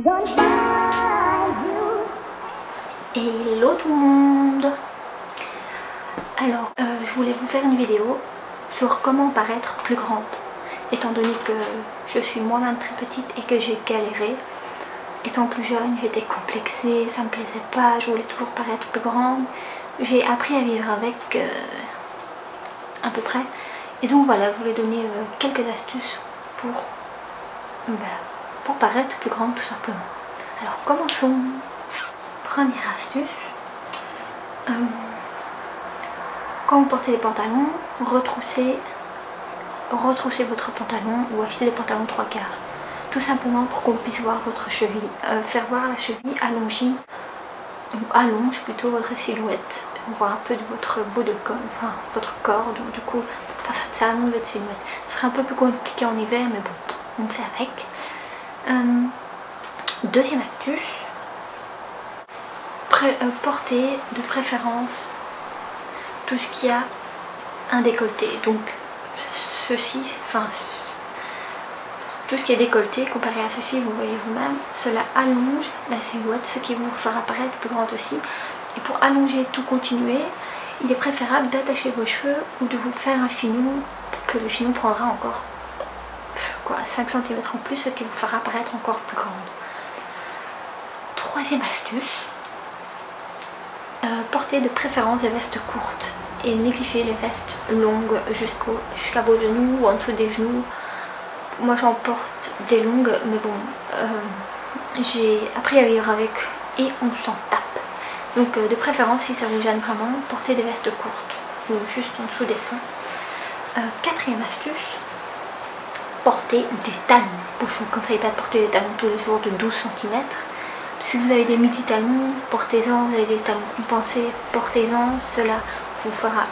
Hello tout le monde Alors, euh, je voulais vous faire une vidéo sur comment paraître plus grande. Étant donné que je suis moi-même très petite et que j'ai galéré. Étant plus jeune, j'étais complexée, ça me plaisait pas, je voulais toujours paraître plus grande. J'ai appris à vivre avec euh, à peu près. Et donc voilà, je voulais donner euh, quelques astuces pour, bah, pour paraître plus grande tout simplement. Alors commençons. Première astuce. Euh, quand vous portez des pantalons, retroussez, retroussez votre pantalon ou achetez des pantalons trois quarts. Tout simplement pour qu'on puisse voir votre cheville. Euh, faire voir la cheville allongée, ou allonge plutôt votre silhouette. On voit un peu de votre bout de corps, enfin votre corps, donc du coup ça allonge votre silhouette. Ce sera un peu plus compliqué en hiver, mais bon, on fait avec. Euh, deuxième astuce, euh, porter de préférence tout ce qui a un décolleté. Donc ceci, enfin tout ce qui est décolleté comparé à ceci, vous voyez vous-même, cela allonge la silhouette, ce qui vous fera paraître plus grande aussi. Et pour allonger tout continuer, il est préférable d'attacher vos cheveux ou de vous faire un chinou, que le chinou prendra encore quoi, 5 cm en plus, ce qui vous fera paraître encore plus grande. Troisième astuce, euh, porter de préférence des vestes courtes et négliger les vestes longues jusqu'à vos genoux ou en dessous des genoux. Moi j'en porte des longues mais bon euh, j'ai appris à vivre avec et on s'en tape. Donc euh, de préférence si ça vous gêne vraiment, portez des vestes courtes ou juste en dessous des seins. quatrième astuce, porter des talons. Je vous conseille pas de porter des talons tous les jours de 12 cm si vous avez des midi talons, portez-en, vous avez des talons compensés, portez-en, cela vous fera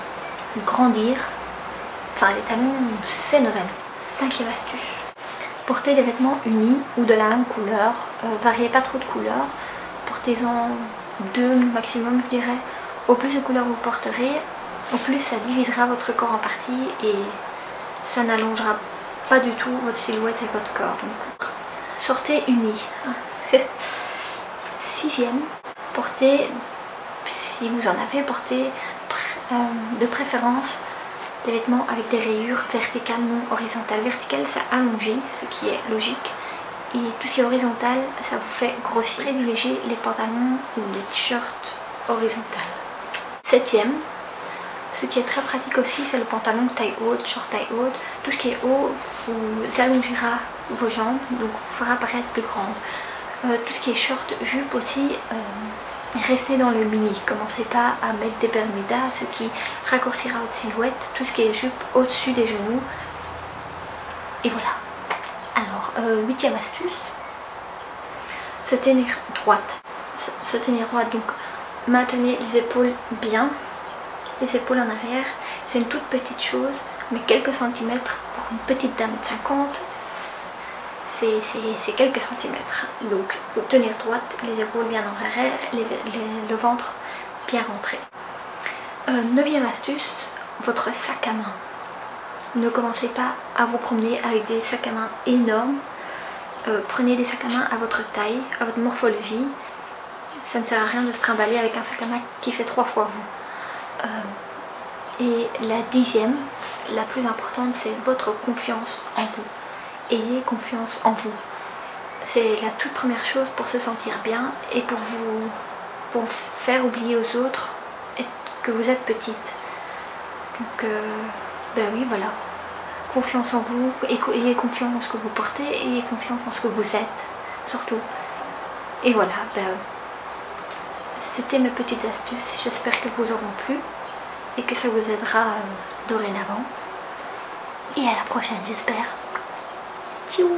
grandir. Enfin les talons, c'est nos amis. Cinquième astuce. Portez des vêtements unis ou de la même couleur, euh, variez pas trop de couleurs, portez-en deux maximum je dirais. Au plus de couleurs vous porterez, au plus ça divisera votre corps en parties et ça n'allongera pas du tout votre silhouette et votre corps. Donc sortez unis. Sixième, portez, si vous en avez, portez euh, de préférence des vêtements avec des rayures verticales, non horizontales. Verticales, ça allongé, ce qui est logique. Et tout ce qui est horizontal, ça vous fait grossir. Privilégiez les pantalons ou les t-shirts horizontales. Septième, ce qui est très pratique aussi, c'est le pantalon taille haute, short taille haute. Tout ce qui est haut vous allongera vos jambes, donc vous fera paraître plus grande. Euh, tout ce qui est short, jupe aussi, euh, restez dans le mini. Commencez pas à mettre des bermudas, ce qui raccourcira votre silhouette. Tout ce qui est jupe au-dessus des genoux. Et voilà. Alors, euh, huitième astuce, se tenir droite. Se, tenir droite, donc maintenez les épaules bien, les épaules en arrière. C'est une toute petite chose, mais quelques centimètres pour une petite dame de 50, c'est quelques centimètres. Donc vous tenir droite, les épaules bien en arrière, le ventre bien rentré. Euh, neuvième astuce, votre sac à main. Ne commencez pas à vous promener avec des sacs à main énormes. Euh, prenez des sacs à main à votre taille, à votre morphologie. Ça ne sert à rien de se trimballer avec un sac à main qui fait trois fois vous. Euh, et la dixième, la plus importante, c'est votre confiance en vous ayez confiance en vous. C'est la toute première chose pour se sentir bien et pour vous pour faire oublier aux autres que vous êtes petite. Donc, euh, ben oui, voilà. Confiance en vous, ayez confiance en ce que vous portez, ayez confiance en ce que vous êtes, surtout. Et voilà, ben, c'était mes petites astuces. J'espère qu'elles vous auront plu et que ça vous aidera euh, dorénavant. Et à la prochaine, j'espère. Tchou